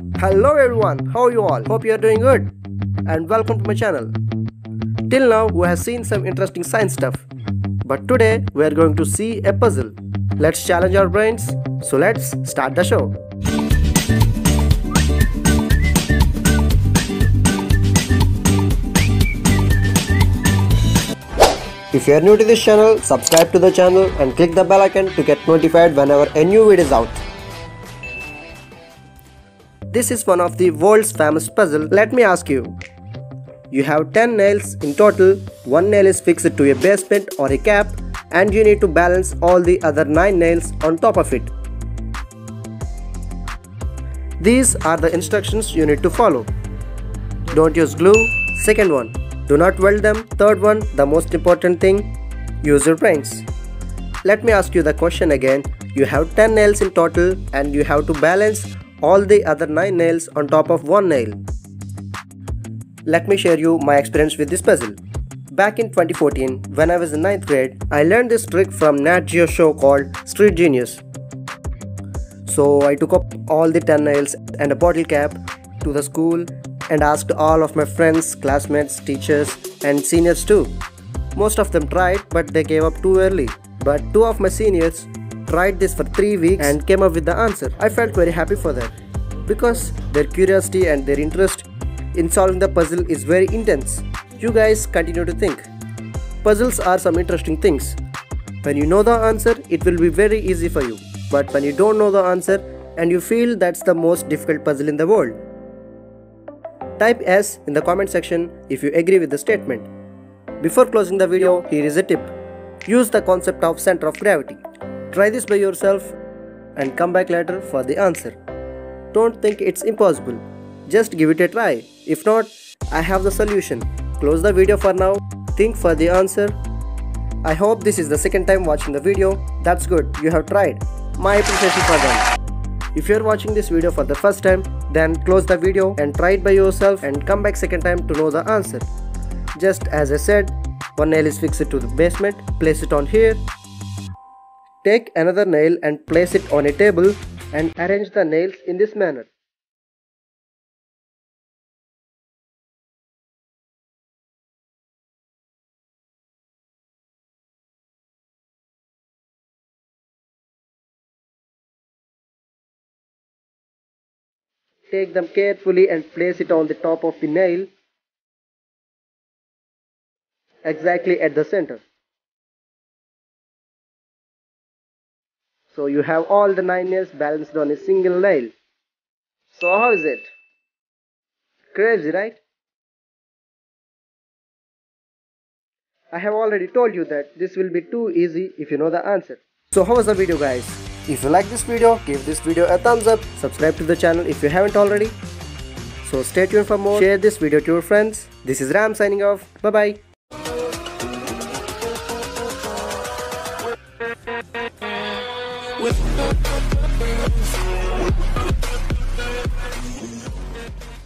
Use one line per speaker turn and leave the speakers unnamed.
Hello everyone, how are you all? Hope you are doing good and welcome to my channel. Till now we have seen some interesting science stuff, but today we are going to see a puzzle. Let's challenge our brains, so let's start the show. If you are new to this channel, subscribe to the channel and click the bell icon to get notified whenever a new video is out. This is one of the world's famous puzzle. Let me ask you. You have 10 nails in total, one nail is fixed to a basement or a cap and you need to balance all the other 9 nails on top of it. These are the instructions you need to follow. Don't use glue. Second one, do not weld them. Third one, the most important thing, use your brains. Let me ask you the question again. You have 10 nails in total and you have to balance all the other 9 nails on top of one nail. Let me share you my experience with this puzzle. Back in 2014, when I was in 9th grade, I learned this trick from Nat Geo show called Street Genius. So I took up all the 10 nails and a bottle cap to the school and asked all of my friends, classmates, teachers, and seniors too. Most of them tried, but they gave up too early. But two of my seniors tried this for three weeks and came up with the answer. I felt very happy for that because their curiosity and their interest in solving the puzzle is very intense. You guys continue to think. Puzzles are some interesting things. When you know the answer, it will be very easy for you. But when you don't know the answer and you feel that's the most difficult puzzle in the world, Type S in the comment section if you agree with the statement. Before closing the video, here is a tip. Use the concept of center of gravity. Try this by yourself and come back later for the answer. Don't think it's impossible. Just give it a try. If not, I have the solution. Close the video for now. Think for the answer. I hope this is the second time watching the video. That's good. You have tried. My appreciation for them. If you are watching this video for the first time, then close the video and try it by yourself and come back second time to know the answer. Just as I said, one nail is fixed to the basement, place it on here. Take another nail and place it on a table and arrange the nails in this manner. Take them carefully and place it on the top of the nail exactly at the center. So you have all the nine nails balanced on a single nail. So how is it? Crazy, right? I have already told you that this will be too easy if you know the answer. So how was the video guys? If you like this video, give this video a thumbs up, subscribe to the channel if you haven't already. So stay tuned for more, share this video to your friends. This is Ram signing off, bye bye.
with